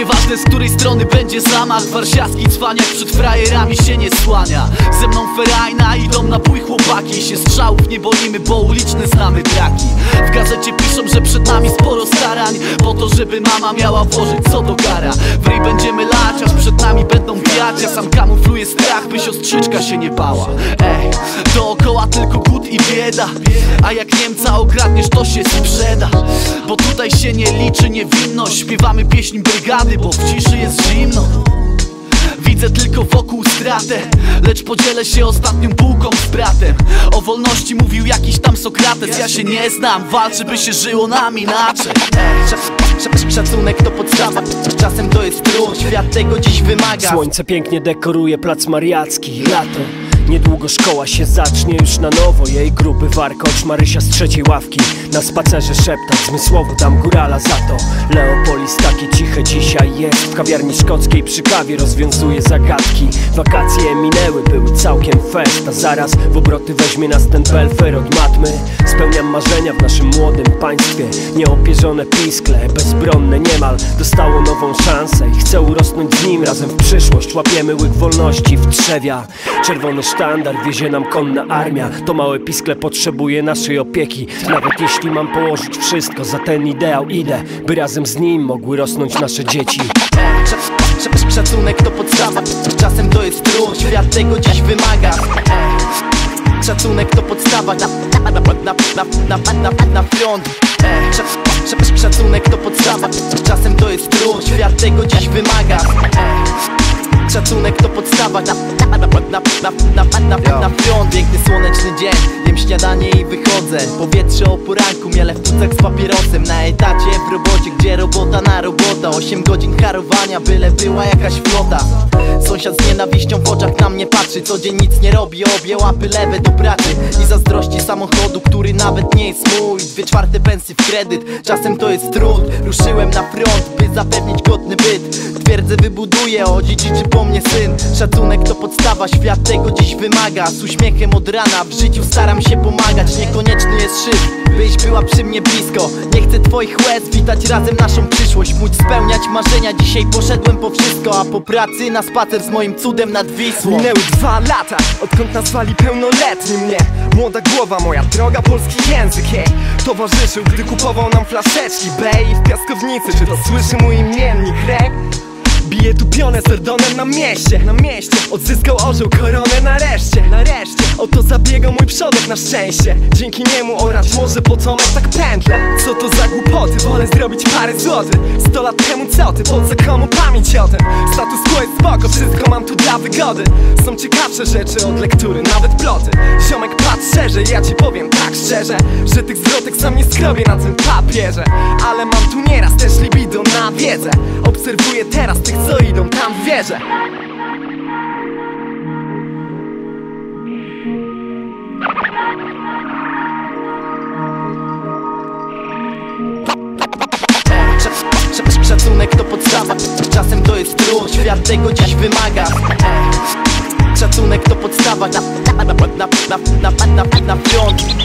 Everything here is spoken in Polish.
Nieważne z której strony będzie zamach Warsiaski cwaniak przed frajerami się nie słania. Ze mną ferajna idą na bój chłopaki Się strzałów nie boimy, bo uliczne znamy traki W gazecie piszą, że przed nami sporo starań Po to, żeby mama miała włożyć co do gara W ryj będziemy lać, aż przed nami będą bijać Ja sam kamufluję strach, by siostrzyczka się nie bała. Ej, dookoła tylko głód i bieda. A jak Niemca okradniesz, to się sprzeda. Bo tutaj się nie liczy niewinność. Śpiewamy pieśń brygady, bo w ciszy jest zimno. Widzę tylko wokół stratę Lecz podzielę się ostatnią bułką z bratem. O wolności mówił jakiś tam Sokrates. Ja się nie znam, walczy by się żyło nam inaczej. Sz- sz- Szacunek to podstawa, czasem to jest trud Świat tego dziś wymaga. Słońce pięknie dekoruje plac mariacki. Lato Niedługo szkoła się zacznie już na nowo Jej gruby warkocz Marysia z trzeciej ławki. Na spacerze szeptać zmysłowo dam górala za to. Leopolis takie ciche dzisiaj jest. W kawiarni szkockiej przy kawie rozwiązuje zagadki. Wakacje minęły, były całkiem fest A zaraz w obroty weźmie nas ten belfer od matmy. Spełniam marzenia w naszym młodym państwie. Nieopierzone piskle, bezbronne niemal. Dostało nową szansę i chcę urosnąć z nim. Razem w przyszłość łapiemy łyk wolności w trzewia. Czerwony sztandar wiezie nam konna armia. To małe piskle potrzebuje naszej opieki. Nawet jeśli mam położyć wszystko za ten ideał idę By razem z nim mogły rosnąć nasze dzieci. Sz- sz- Szacunek to podstawa, czasem to jest trud Świat tego dziś wymaga. Szacunek to podstawa. Na, na, na, na, na, na, na, front. Sz- sz- Szacunek to podstawa, czasem to jest trud Świat tego dziś wymaga Szacunek to podstawa. Na, na, na, na, na, na, na, na piąt Piękny słoneczny dzień, jem śniadanie i wychodzę. Powietrze o poranku, miele w płucach z papierosem. Na etacie w robocie, gdzie robota na robota. 8 godzin harowania, byle była jakaś flota. Sąsiad z nienawiścią w oczach na mnie patrzy. Co dzień nic nie robi, obie łapy lewe do pracy. I zazdrości samochodu, który nawet nie jest mój. Dwie czwarte pensji w kredyt, czasem to jest trud. Ruszyłem na front, by zapewnić godny byt. Twierdzę wybuduję, odziedziczy po mnie syn. Szacunek to podstawa, świat tego dziś wymaga. Z uśmiechem od rana, w życiu staram się pomagać. Niekonieczny jest szyb, byś była przy mnie blisko. Nie chcę twoich łez, witać razem naszą przyszłość. Móc spełniać marzenia, dzisiaj poszedłem po wszystko A po pracy na spacer z moim cudem nad Wisłą. Minęły dwa lata, odkąd nazwali pełnoletni mnie Młoda głowa, moja droga, polski język jej Towarzyszył, gdy kupował nam flaszeczki Bej. W piaskownicy, czy to słyszy mój imiennik rek? Bije tu pionę serdonem na mieście, na mieście. Odzyskał orzeł koronę nareszcie, nareszcie. Oto zabiegał mój przodek na szczęście. Dzięki niemu orać może potomek tak pętle Co to za głupoty, wolę zrobić parę złotych. Sto lat temu co ty, po co komu pamięć o tym? Status quo jest spoko, wszystko mam tu dla wygody. Są ciekawsze rzeczy od lektury, nawet ploty. Ziomek patrz szerzej, ja ci powiem tak szczerze Że tych zwrotek sam nie skrobię na tym papierze. Ale mam tu nieraz też libido na wiedzę. Obserwuję teraz tych co idą tam w Szacunek to podstawa, czasem to jest trud Świat tego dziś wymaga Szacunek to podstawa na, na, na, na, na, na, na, na front